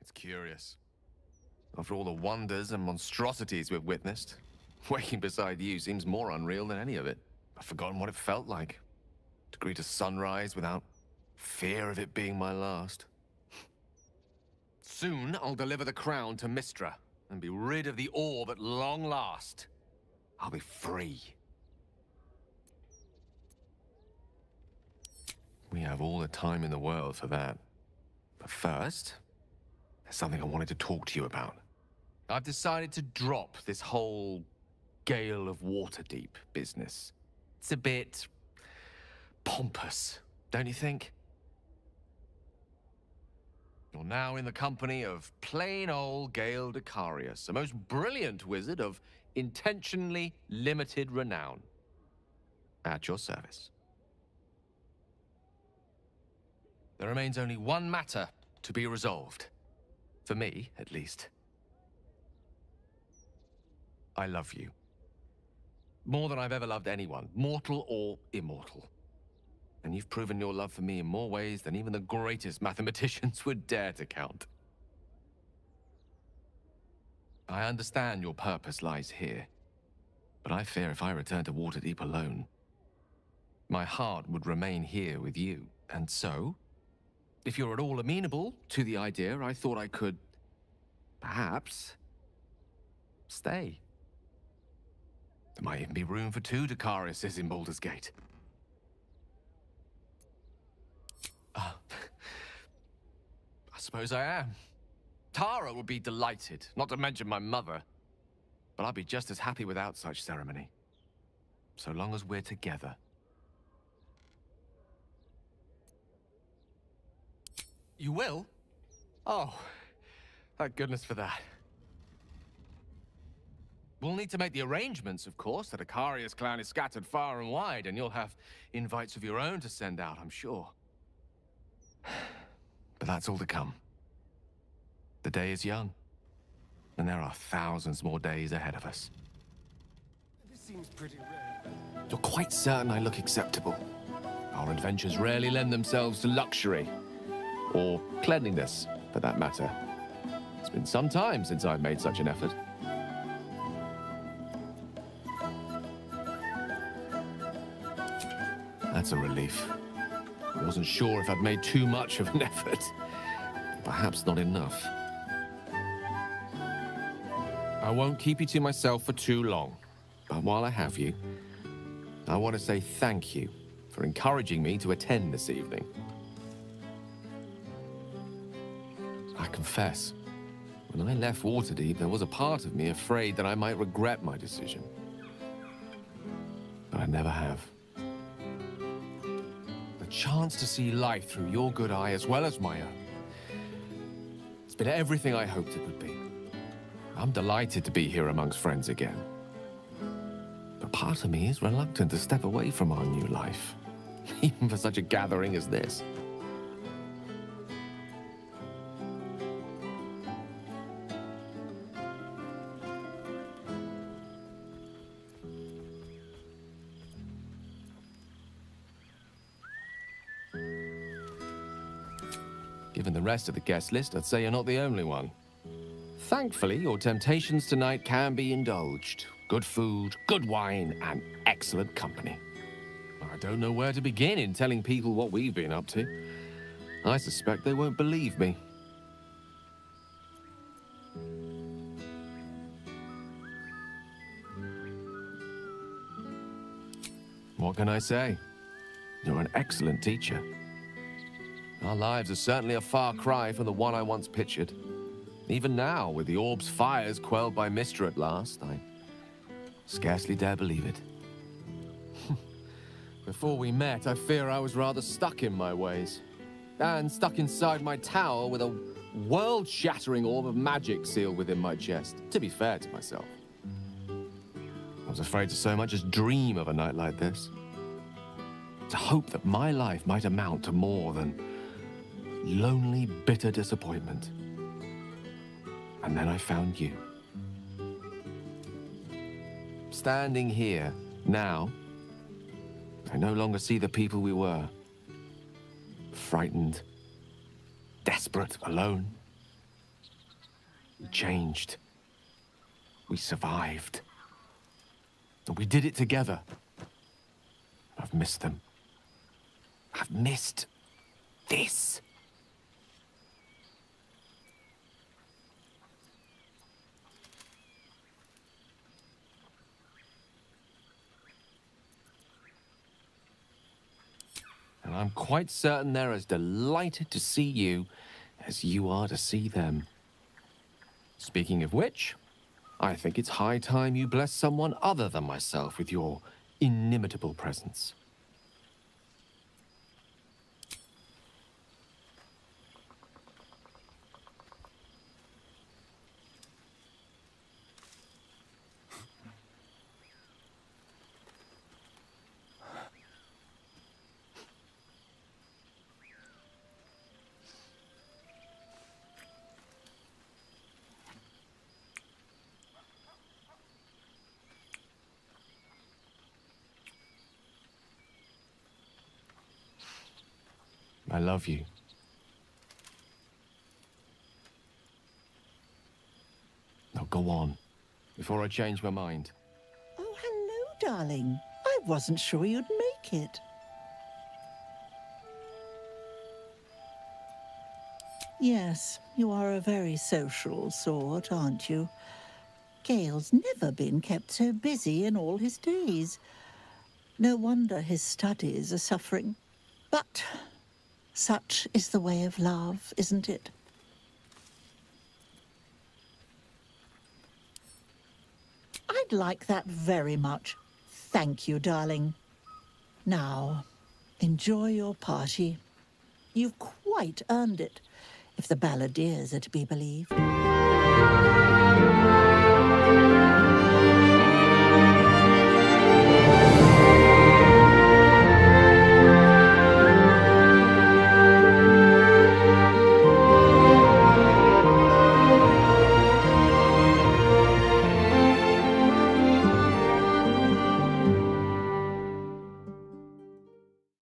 It's curious. After all the wonders and monstrosities we've witnessed, waking beside you seems more unreal than any of it. I've forgotten what it felt like. To greet a sunrise without fear of it being my last. Soon I'll deliver the crown to Mystra and be rid of the orb at long last. I'll be free. We have all the time in the world for that. But first, there's something I wanted to talk to you about. I've decided to drop this whole Gale of Waterdeep business. It's a bit pompous, don't you think? You're now in the company of plain old Gale Dekarios, a most brilliant wizard of intentionally limited renown. At your service. There remains only one matter to be resolved. For me, at least. I love you. More than I've ever loved anyone, mortal or immortal. And you've proven your love for me in more ways than even the greatest mathematicians would dare to count. I understand your purpose lies here, but I fear if I return to Waterdeep alone, my heart would remain here with you. And so, if you're at all amenable to the idea, I thought I could, perhaps, stay. There might even be room for two Dekarioses in Baldur's Gate. Uh, I suppose I am. Tara would be delighted, not to mention my mother. But I'd be just as happy without such ceremony. So long as we're together. You will? Oh, thank goodness for that. We'll need to make the arrangements, of course. The Dekarios clan is scattered far and wide, and you'll have invites of your own to send out, I'm sure. But that's all to come. The day is young, and there are thousands more days ahead of us. This seems pretty rare. You're quite certain I look acceptable. Our adventures rarely lend themselves to luxury. Or cleanliness, for that matter. It's been some time since I've made such an effort. That's a relief. I wasn't sure if I'd made too much of an effort. Perhaps not enough. I won't keep you to myself for too long. But while I have you, I want to say thank you for encouraging me to attend this evening. Confess, when I left Waterdeep, there was a part of me afraid that I might regret my decision. But I never have. The chance to see life through your good eye as well as my own. It's been everything I hoped it would be. I'm delighted to be here amongst friends again. But part of me is reluctant to step away from our new life, even for such a gathering as this. Given the rest of the guest list, I'd say you're not the only one. Thankfully, your temptations tonight can be indulged. Good food, good wine, and excellent company. I don't know where to begin in telling people what we've been up to. I suspect they won't believe me. What can I say? You're an excellent teacher. Our lives are certainly a far cry from the one I once pictured. Even now, with the orb's fires quelled by Mystra at last, I scarcely dare believe it. Before we met, I fear I was rather stuck in my ways. And stuck inside my tower with a world-shattering orb of magic sealed within my chest, to be fair to myself. I was afraid to so much as dream of a night like this. To hope that my life might amount to more than lonely, bitter disappointment. And then I found you. Standing here, now, I no longer see the people we were. Frightened, desperate, alone. We changed. We survived. And we did it together. I've missed them. I've missed this. I'm quite certain they're as delighted to see you as you are to see them. Speaking of which, I think it's high time you bless someone other than myself with your inimitable presence. Love you. Now go on, before I change my mind. Oh, hello, darling. I wasn't sure you'd make it. Yes, you are a very social sort, aren't you? Gale's never been kept so busy in all his days. No wonder his studies are suffering. But such is the way of love, isn't it? I'd like that very much. Thank you, darling. Now, enjoy your party. You've quite earned it, if the balladeers are to be believed.